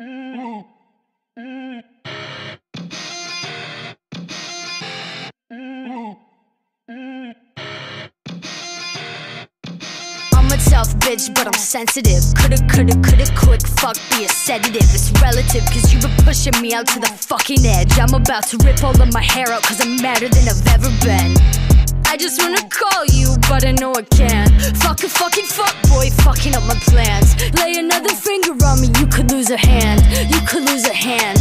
I'm a tough bitch, but I'm sensitive. Coulda, coulda, coulda, quick fuck be a sedative. It's relative, cause you been pushing me out to the fucking edge. I'm about to rip all of my hair out, cause I'm madder than I've ever been. I just wanna call you, but I know I can't. Fuck could lose a hand. You could lose a hand.